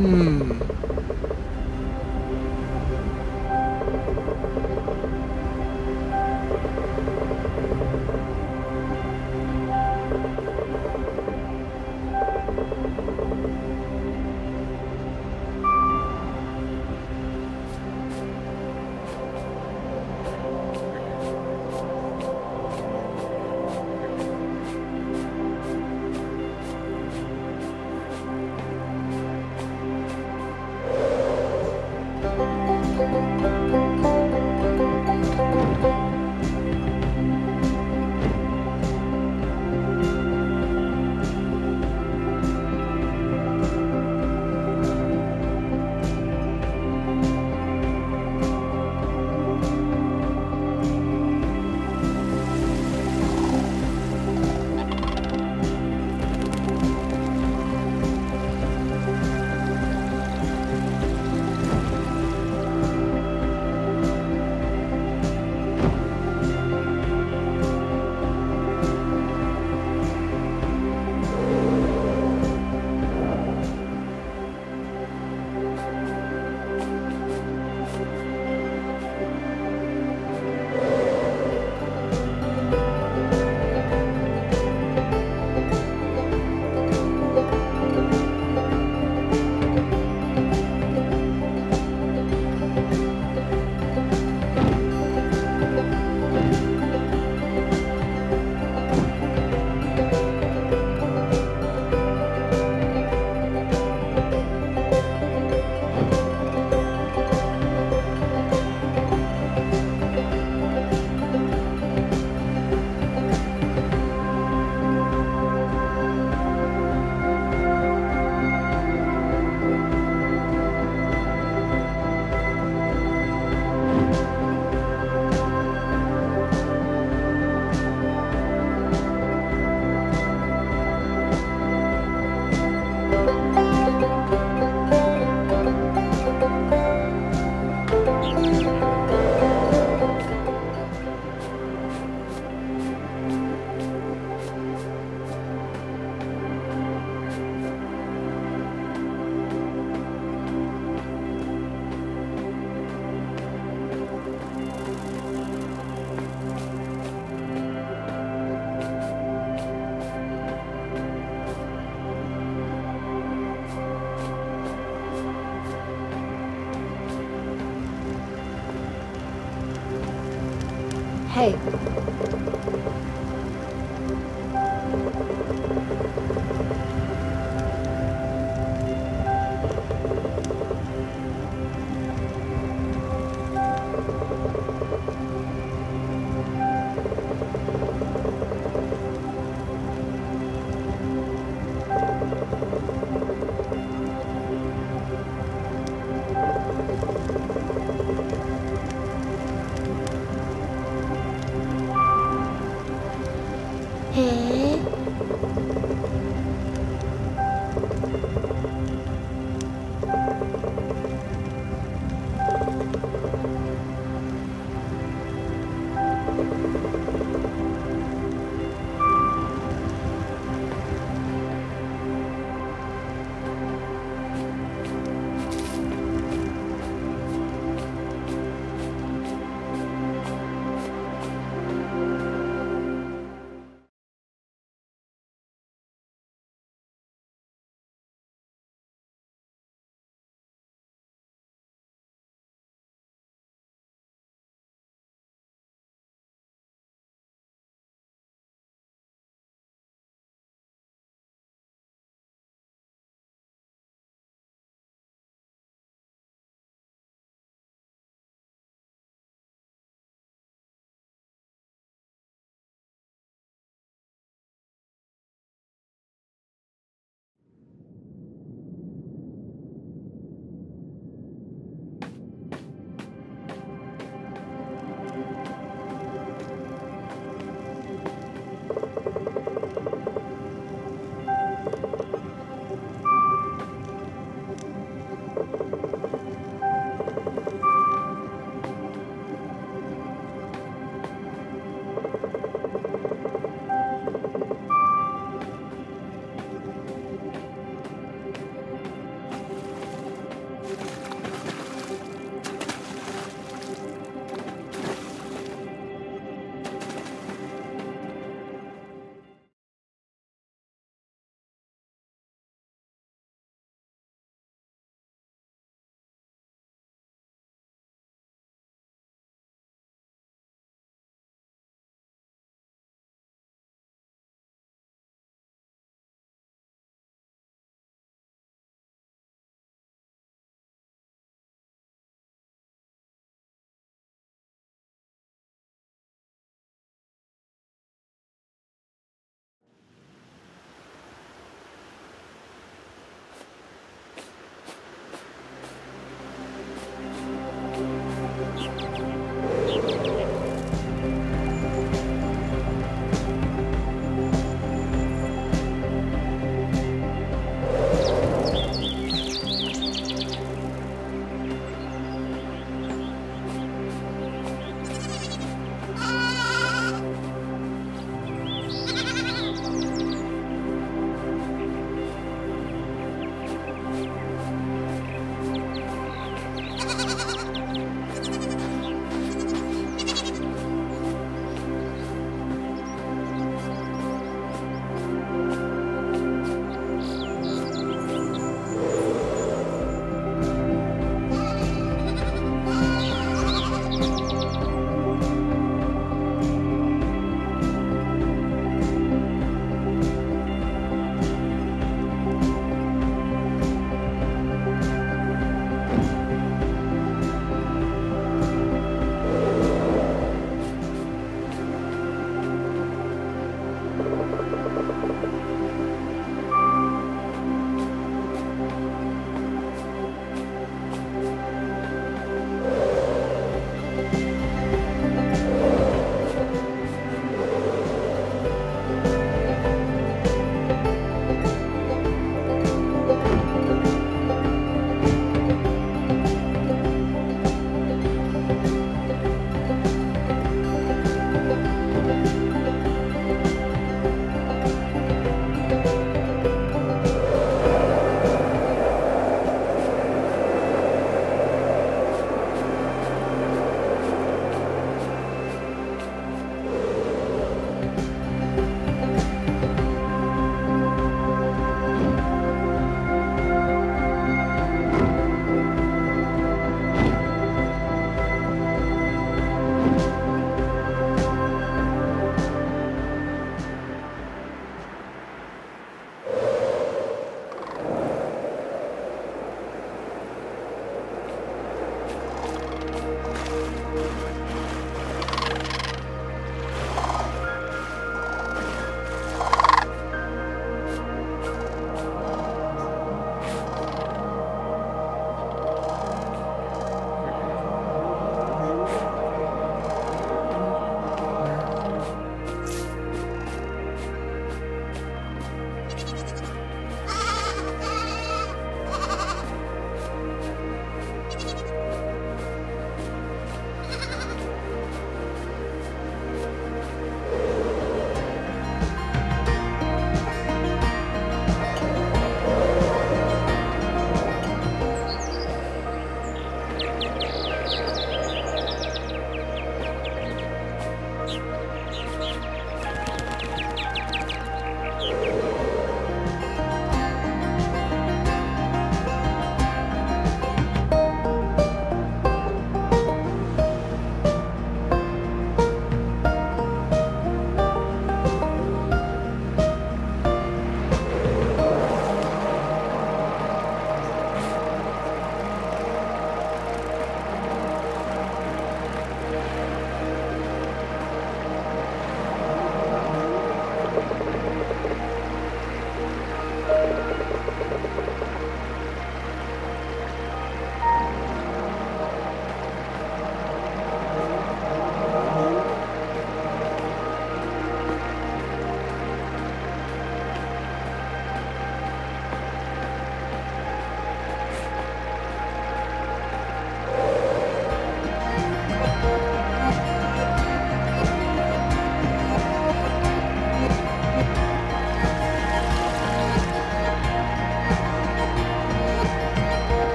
Hmm.